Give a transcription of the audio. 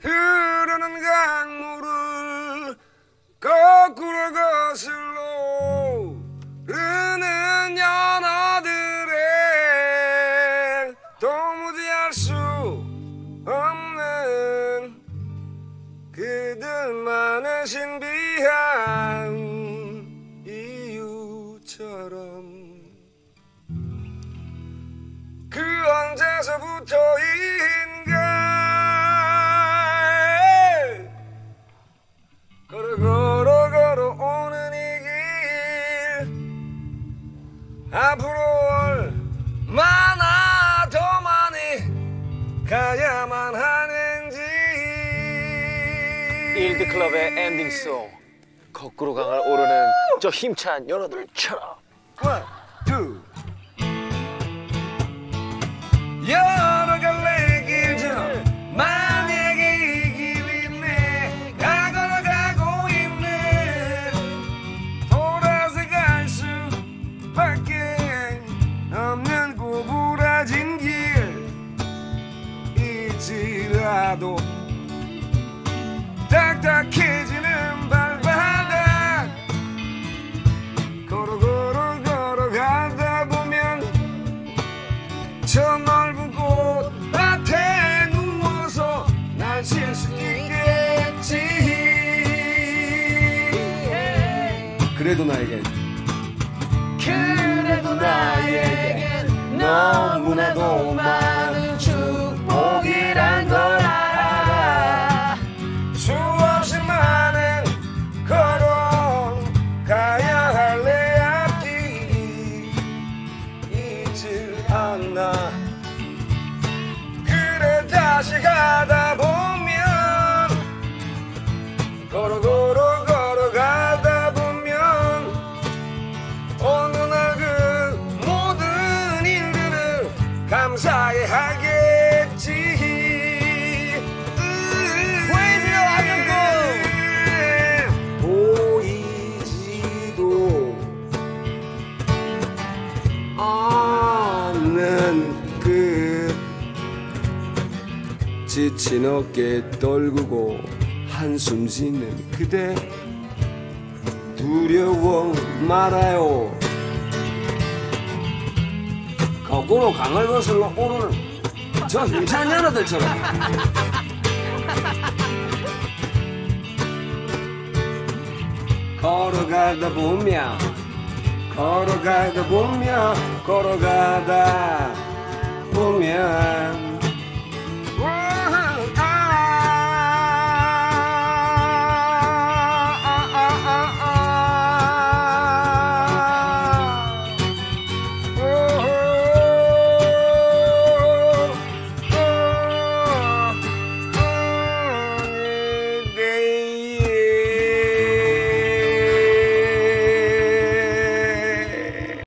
흐르는 강물을 거꾸로 거슬러 흐르는 연어들의 도무지 알 수 없는 그들만의 신비한 이유처럼 그 언제서부터인 앞으로 얼마나 더 많이 가야만 하는지. 일드클럽의 엔딩송. 거꾸로 강을 오르는 저 힘찬 연어들처럼 길일지라도 딱딱해지는 발바닥 걸어 걸어 걸어가다 보면 저 넓은 꽃밭에 누워서 날쉴수 있겠지. 그래도 나에겐 그래도 나에겐 너무나도 많은 않나. 그래 다시 가다 보면 지친 어깨 떨구고 한숨 짓는 그대. 두려워 말아요. 거꾸로 강을 거슬러 오르는 저 힘찬 연어들처럼. 걸어가다 보면 걸어가다 보면 걸어가다 보면